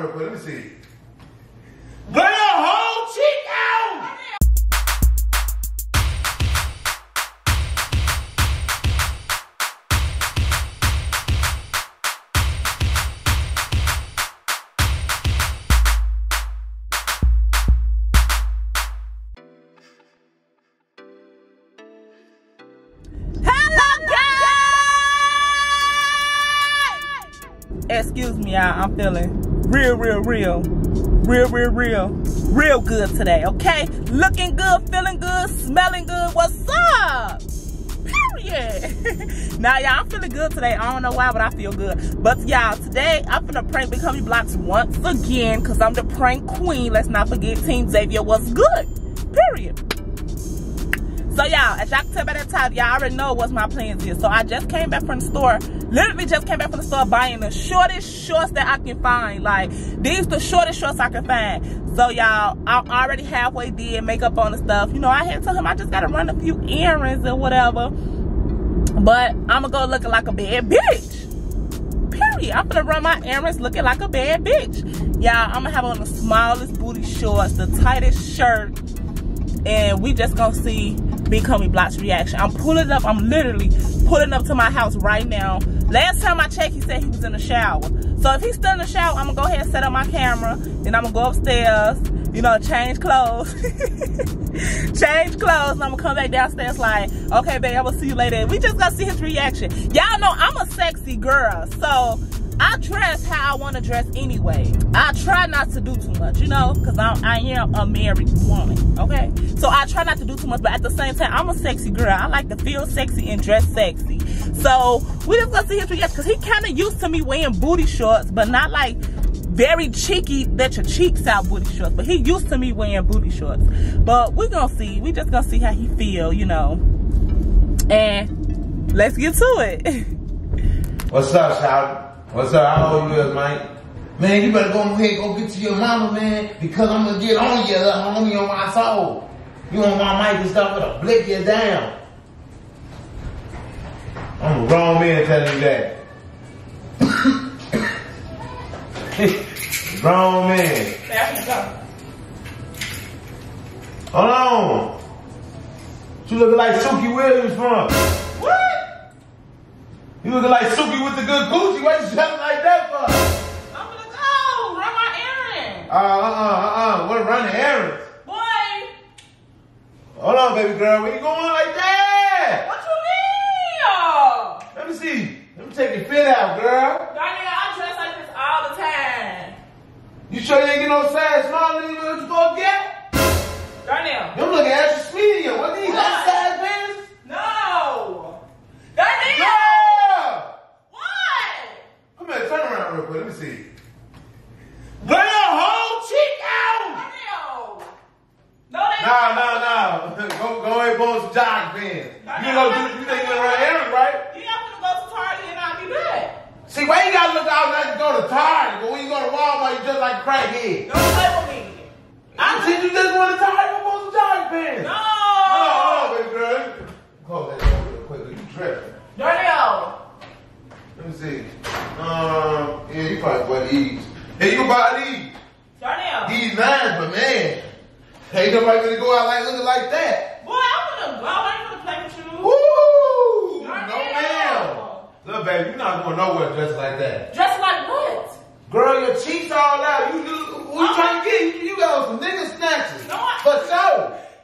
around real quick. Let me see. Blow your whole cheek out! Excuse me, y'all. I'm feeling real, real, real, real, real, real, real good today. Okay, looking good, feeling good, smelling good. What's up? Period. now, y'all, I'm feeling good today. I don't know why, but I feel good. But y'all, today I'm gonna prank Big Homie Blocks once again, cause I'm the prank queen. Let's not forget Team Zavia was good. Period. So y'all, as y'all can tell by that title, y'all already know what my plans is. So I just came back from the store. Literally just came back from the store buying the shortest shorts that I can find. Like, these the shortest shorts I can find. So y'all, I'm already halfway did makeup on the stuff. You know, I had to tell him I just gotta run a few errands or whatever. But I'ma go looking like a bad bitch. Period. I'm gonna run my errands looking like a bad bitch. Y'all, I'm gonna have on the smallest booty shorts, the tightest shirt, and we just gonna see Big Homie Block's reaction. I'm pulling up, I'm literally pulling up to my house right now. Last time I checked, he said he was in the shower. So if he's still in the shower, I'm gonna go ahead and set up my camera. Then I'm gonna go upstairs, you know, change clothes. change clothes, and I'm gonna come back downstairs like, okay, babe, I'm gonna see you later. We just gonna see his reaction. Y'all know I'm a sexy girl, so I dress how I want to dress anyway. I try not to do too much, you know, because I am a married woman, okay? So I try not to do too much, but at the same time, I'm a sexy girl. I like to feel sexy and dress sexy. So we just gonna see his reaction, because he kind of used to me wearing booty shorts, but not like very cheeky that your cheeks out booty shorts. But he used to me wearing booty shorts. But we're gonna see. We just gonna see how he feel, you know. And let's get to it. What's up, shout? What's up? How old you is, Mike? Man, you better go ahead go get to your mama, man, because I'm gonna get on you, homie, on my soul. You want my mic and stuff with a blick you down. I'm a grown man telling you that. grown man. Hold on. You looking like Suki Williams from? You looking like Suki with the good Gucci. Why you smelling like that for? I'm gonna go run my errand. Uh, uh, uh, uh. What running errands? Boy, Hold on, baby girl. Where you going like that? what you mean? Let me see. Let me take your fit out, girl. Darnell, I dress like this all the time. You sure you ain't get no size than what you to get? Darnell. Them looking extra medium. What these What? hot size pants? No. Darnell. Yeah. What? Come here, turn around real quick. Let me see. Blow your whole cheek out. Darnell. No, they Nah, nah, nah. Go, go ahead and pull some jog pants. You know, you, you think you're gonna run errands, right? You not gonna go to Target and I'll be back. See, why you gotta look out like to go to Target, but when you go to Walmart, you just like a crackhead. Don't play with me. I see you just want to Target, go pull some jogging pants. No. Hold on, hold on, baby girl. Close that door real quick. You tripping. Darnell. Let me see. Um, yeah, you probably buy these. Hey, you can buy these. Darnell. These nice, but man, ain't nobody gonna go out like looking like that. Boy, I'm gonna go. I ain't gonna play with you. Woo! No, Darnell. ma'am. Look, baby, you're not going nowhere dressed like that. Dress? Girl, your cheeks all out. You, you who you trying to get? You, you got some nigga snatches. No, I- For sure.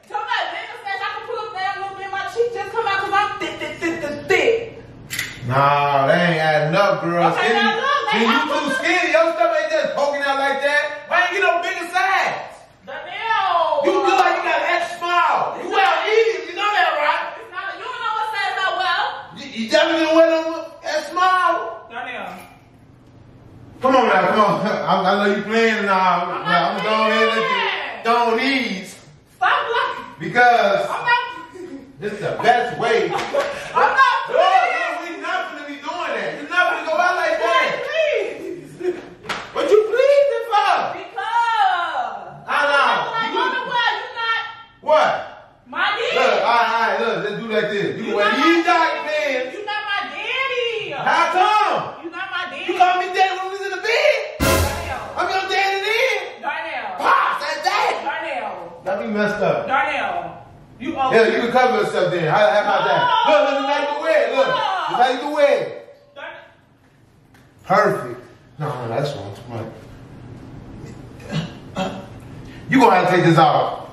Tell me nigga says I can pull up there a little bit. My cheek just come out because I'm thick, thick, thick, thick, thick. Nah, that ain't adding up, girl. Okay, now look, they- you too skinny. Your stuff ain't just poking out like that. Why ain't get no bigger size? Darnell. You look like you got extra small. You wear medium, you know that, right? Not, you don't know what size I wear. You, you definitely wear no extra small. Darnell. Come on now, come on. I, I know you playing now. I'm not I'm going ahead and let playing. you go these Stop blocking. because I'm not. this is the best way. I'm not playing. we not gonna be doing that. You're not gonna go out like that. please. What you pleasing for? Because. I know. Like, You- what? You not What? my Look, all right, all right, look, let's do like this. You, You wear these Yeah, you can cover yourself then. How, how about that? Look, look, this how you do it. Look, this how you do it. Perfect. No, no, that's wrong. Too much. You gonna have to take this off.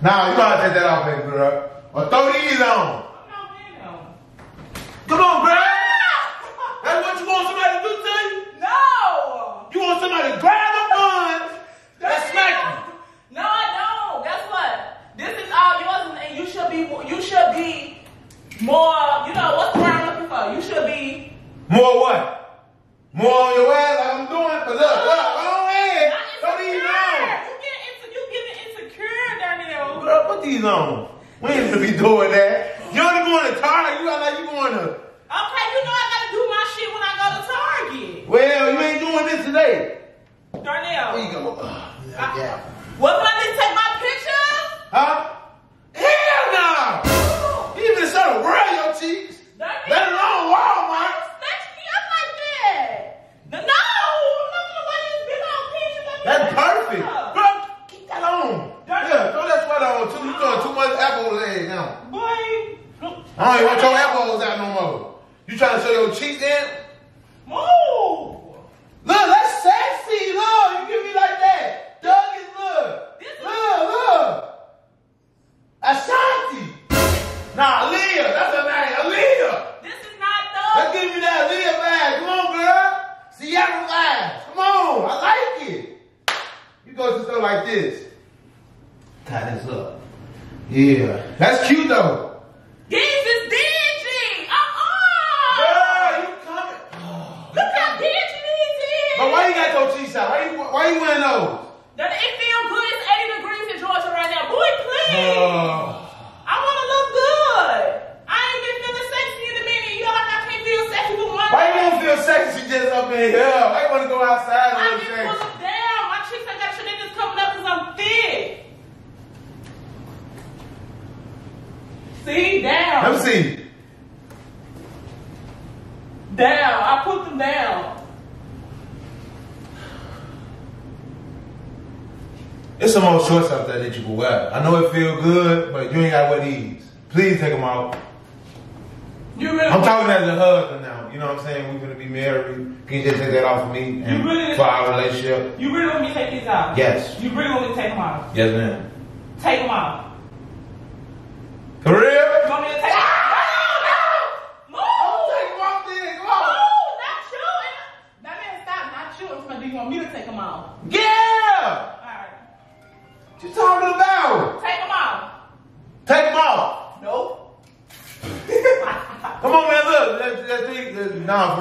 Nah, you gonna have to take that off, baby girl. Or throw these on. Come on, girl. That's what you want somebody to do to you? No! You want somebody to grab the buns and smack you. No, I don't. Guess what? This is all yours, and you should be. You should be more. You know what's the word I'm looking for? You should be. More what? More on your ass like I'm doing? But look, look, go ahead. Not Throw these on. You get. You getting insecure, Darnell. Girl, put these on. We ain't gonna be doing that. You only going to Target. You act like you going to. Okay, you know I gotta do my shit when I go to Target. Well, you ain't doing this today. Darnell. There you go. Ugh, yeah. What I need to take my Nah, Aaliyah. That's her name. Aaliyah. This is not Let's give you that Aaliyah bag. Come on, girl. Seattle vibes. Come on. I like it. You go to stuff like this. Tie this up. Yeah. That's cute though. This is dingy. Uh-uh. Girl, you coming? Look how dingy this is. But why you got your cheeks out? Why you, why you wearing those? That it feel good. It's 80 degrees in Georgia right now. Boy, please. Uh, I want to look good. I ain't been feeling sexy in a minute. You know like I can't feel sexy with one why you leg. don't feel sexy just up in here? Why you want to go outside I and look just pull sexy? them down. My cheeks ain't got shit. They just coming up because I'm thick. See? Down. Let me see. Down. I put them down. There's some more shorts out there that you can wear. I know it feel good, but you ain't got to wear these. Please take them out. You really I'm talking as a husband now. You know what I'm saying? We're gonna be married. Can you just take that off of me and You really- for our relationship? You really want me to take these out? Yes. You really want me to take them out? Yes, ma'am. Take them out. For real? You want me to take them out? No, no. Move. Take them off then. Come on. not you. That man, stop. Not you. I'm gonna do you want me to take them out? Yeah.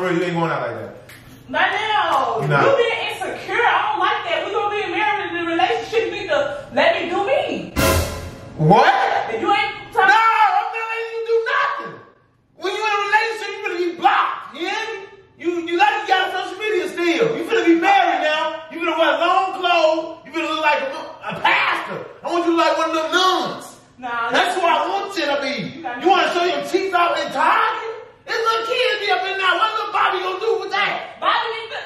Real. You ain't going out like that. Not now. Nah. You insecure. I don't like that. We gonna be married in a relationship. You need to let me do me. What? If you ain't No, trying I'm not letting you do nothing. When you in a relationship, you gonna be blocked. You hear me? You you like you got social media still. You finna be married now. You finna wear long clothes. You finna look like a, a pastor. I want you to look like one of them nuns. Nah, That's who I want you to be. You wanna show your teeth out in Target? This little kid be up in there. What little Bobby gonna do with that? Bobby needs to.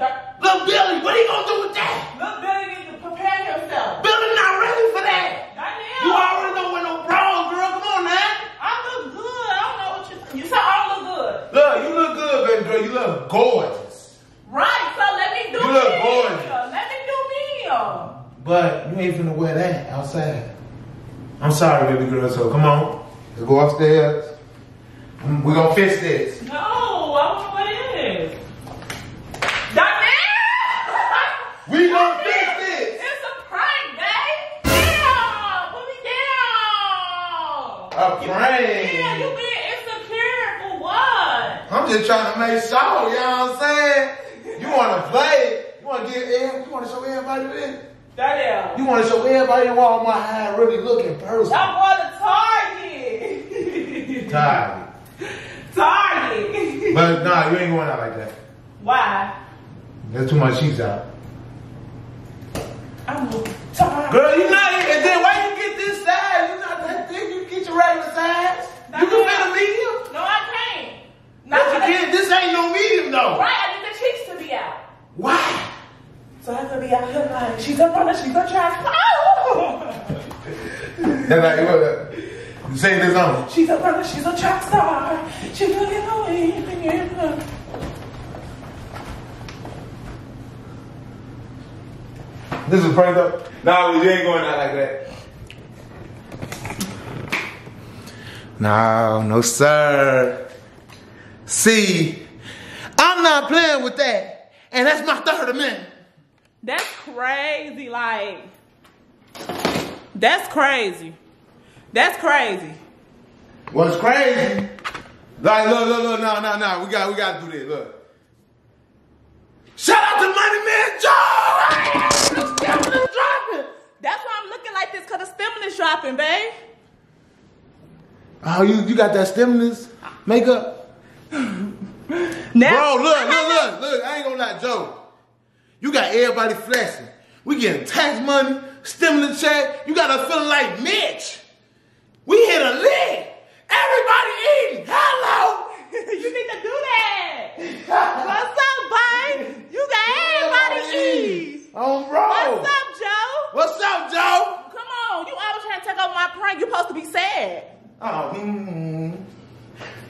The- Little Billy, what he gonna do with that? Look, Billy needs to prepare himself. Billy not ready for that. Danielle. You already know where no bras, girl. Come on now. I look good. I don't know what you. You said I don't look good. Look, you look good, baby girl. You look gorgeous. Right. So let me do You me. look gorgeous. Let me do me. But you ain't finna wear that outside. I'm sorry, baby girl. So come on, let's go upstairs. Mm, We gonna fix this. No, I don't know what it is. Danielle. We gonna fix this. It's a prank, babe. Damn. Put me down. A prank. Yeah, you being insecure for what? I'm just trying to make sure. You know what I'm saying? You wanna play? You wanna get? You wanna show everybody this? Danielle. You wanna show everybody in Walmart how I really look in person? I'm on the target. Tired. Target. But nah, you ain't going out like that. Why? There's too much sheets out. I'm tired. Girl, you not even. And then why you get this size? You not that thick. You get your regular size. You can fit a medium. No, I can't. Not Not you can't. This ain't no medium though. Right, I need the cheeks to be out. Why? So I could be out here like, she's a runner, she's a track. Oh! That's like, what? You say this on. She's a runner, she's a track star. She's looking away in the This is prank up. No, you ain't going out like that. No, no, sir. See, I'm not playing with that. And that's my third amendment. That's crazy, like. That's crazy. That's crazy. What's crazy? Like, look, look, look, no, no, no. We got, we got to do this. Look. Shout out to Money Man Joe! The stimulus dropping. That's why I'm looking like this, cause the stimulus dropping, babe. Oh, you, you got that stimulus makeup? Now, Bro, look, look, look, look. I ain't gonna lie, Joe. You got everybody flexing. We getting tax money, stimulus check. You got us feeling like Mitch. We hit a lick. Everybody eating. Hello. you need to do that. What's up, babe? You got everybody eat. Oh, bro. What's up, Joe? What's up, Joe? Come on, you always trying to take over my prank. You supposed to be sad. Oh, hmm.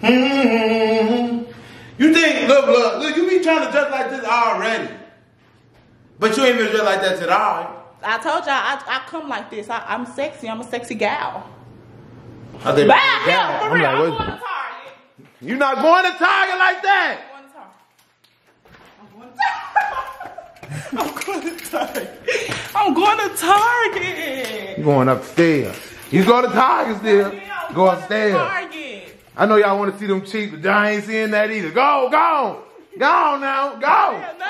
Hmm. You think, look, look, look, you be trying to dress like this already. But you ain't been dressed like that today. I told y'all I, I come like this. I, I'm sexy. I'm a sexy gal. I think Bye, Yeah, hell, for I'm real. like, I'm going to Target. you not going to Target like that. I'm going to Target. I'm going to Target. You're going upstairs. You go to Target still. Yeah, Go going to upstairs. Target. I know y'all want to see them cheap, but y'all ain't seeing that either. Go, go. Go now. Go. No.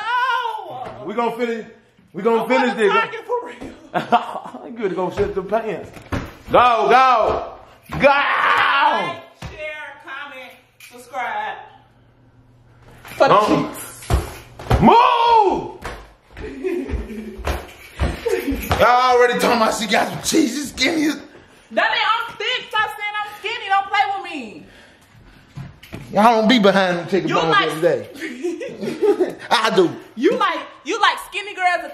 We gonna finish. We gonna I'm finish going to this. Target for real. you good to go shit the pants. Go, go. Go. Like, share, comment, subscribe. For the Um, cheeks. Move! Y'all already talking about she got some cheese. She's skinny. as- That mean I'm thick. Stop saying I'm skinny. Don't play with me. Y'all don't be behind them chicken You bones like- every day. I do. You like you like skinny girls or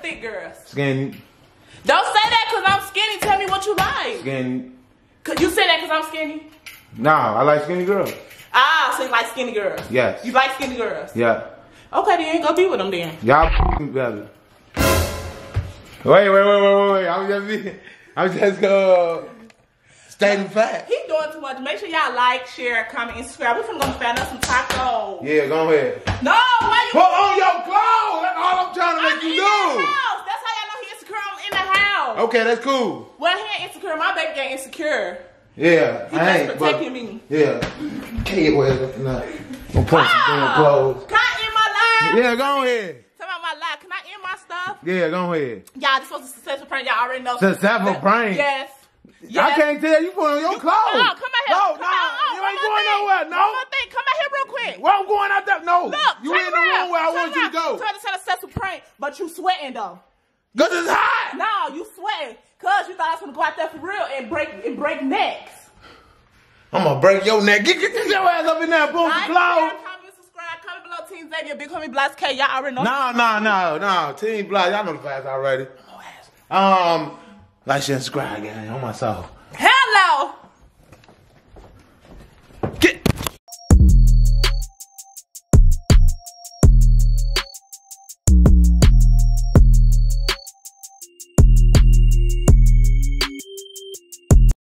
thick girls? Skinny, Don't say that because I'm skinny. Tell me what you like. skinny. Cause you say that because I'm skinny. Nah, I like skinny girls. Ah, so you like skinny girls. Yes. You like skinny girls. Yeah. Okay, then go be with them then. Y'all better. Wait, wait, wait, wait, wait, wait. I'm just being, I'm just uh stating fact. He doing too much. Make sure y'all like, share, comment, and subscribe. We finna go find us some tacos. Yeah, go ahead. No, why you? Put on your clothes. That's all I'm trying to I'm make in you do. house. That's how y'all know he insecure. I'm in the house. Okay, that's cool. Well, he ain't insecure. My baby ain't insecure. Yeah, He I ain't. Protecting me. yeah. Kid was nah. Gonna put some damn ah, clothes. Can I end my live? Yeah, go ahead. Tell about my live. Can I end my stuff? Yeah, go ahead. Y'all, this was a successful prank. Y'all already know. Successful prank? Yes. I Yes. can't tell you put on your clothes. No, come out here. No, come no, out. Oh, you ain't going thing. nowhere. No. One more thing. Come out here real quick. Well, I'm going out there. No, Look, you in the room where I want you to around. go. Try to set a successful prank, but you sweating though. Cause it's hot. No, you sweating. Cause you thought I was gonna go out there for real and break and break necks. I'm gonna break your neck. Get, get, get your ass up in there, boom, clothes. comment, subscribe, comment below Team Zavia, Big Homie Blast K. Y'all already know. No, no, no, no. Team Block, y'all know the facts already. Um, like, and subscribe, gang, on my soul. Hello.